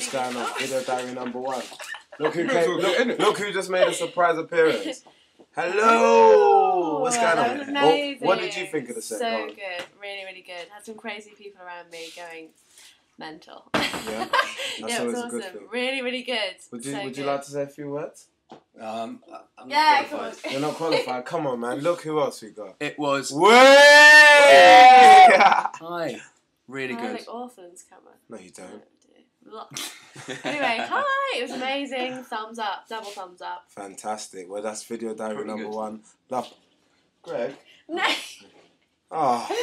What's good. going on? Video diary number one. Look who came. Look, look who just made a surprise appearance. Hello. What's going on? was What, what did you think of the set? So Go good, really, really good. Had some crazy people around me going mental. Yeah, yeah, it was awesome. Really, really good. Would you so Would you good. like to say a few words? Um, I- I'm not Yeah, come qualified. on. You're not qualified. Come on, man. Look who else we got. It was Way! hi, really I good. look awful in this camera. no, you don't. Anyway, hi! It was amazing. Thumbs up, double thumbs up. Fantastic. Well, that's video diary Pretty number good. one. Love. Greg. No. Oh.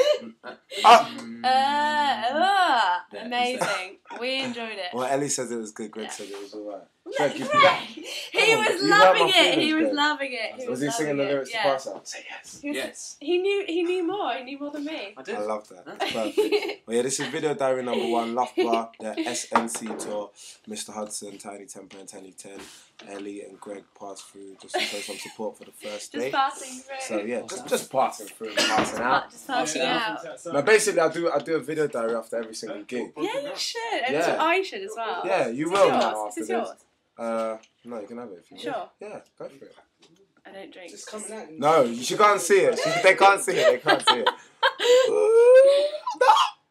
Uh, uh, amazing. We enjoyed it. Well, Ellie says it was good. Greg Yeah. said it was alright. No, Greg, you- Greg, he Come on, was loving it. He was Greg. loving it. He Was was, he singing the lyrics yeah. to pass out? Say yes. He, was, Yes, he knew. He knew more. He knew more than me. I did. I love that. It's perfect. Well, yeah, this is video diary number one. Love Bar, the SNC tour. Mr. Hudson, Tinie Tempah, and Tenny Ten. Ellie and Greg passed through just to show some support for the first day. Just passing through. So yeah, just just passing through, passing out. Just passing Yeah. out. Now basically, I do I do a video diary after every single gig. Yeah, you should. And Yeah. I should as well. Yeah, you Is will this yours? now Is after this this. yours? Uh, no, you can have it if you Sure. want. Yeah, go for it. I don't drink. No, you should go and see it. She- They can't see it. They can't see it.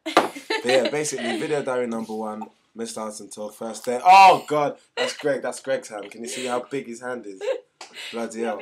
But yeah, basically, video diary number one. Mr. Hudson tour first day. Oh God, that's Greg. That's Greg's hand. Can you see how big his hand is? Bloody hell.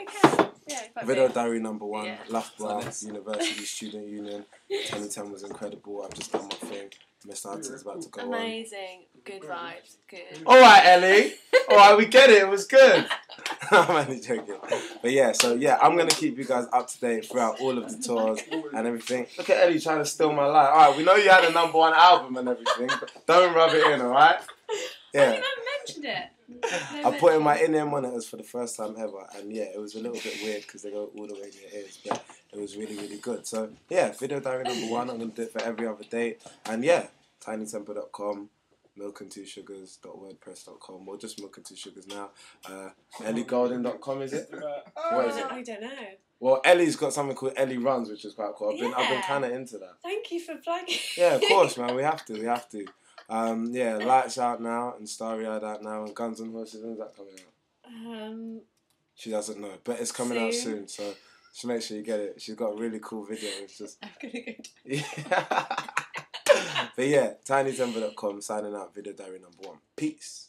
Yeah, Video diary number one. Yeah. Loughborough University Student Union. 2010 was incredible. I've just done my thing. Mr. Hudson's about to go on. Amazing. Good vibes. Good. All right, Ellie. All right, we get it. It was good. I'm only joking. But yeah, so yeah, I'm gonna keep you guys up to date throughout all of the tours and everything. Look at Ellie trying to steal my light. All right, we know you had a number one album and everything, but don't rub it in, all right? I Yeah. Mentioned it. I put in my in-ear monitors for the first time ever, and yeah, it was a little bit weird because they go all the way in your ears, but it was really, really good. So yeah, video diary number one. I'm gonna do it for every other date, and yeah, tinietempah.com, milk and two sugars.wordpress.com, or just milk and two sugars now. Uh, EllieGoulding.com is it? What is it? I don't know. Well, Ellie's got something called Ellie Runs, which is quite cool. I've been, I've been kind of into that. Thank you for flagging. Yeah, of course, man. We have to. We have to. Um, yeah, Lights out now and Starry Eyed out now and Guns and Horses. When's that coming out? Um, She doesn't know, but it's coming out soon. Soon. So just make sure you get it. She's got a really cool video. It's just I'm gonna go. yeah. but yeah, tinietempah.com signing out. Video diary number one. Peace.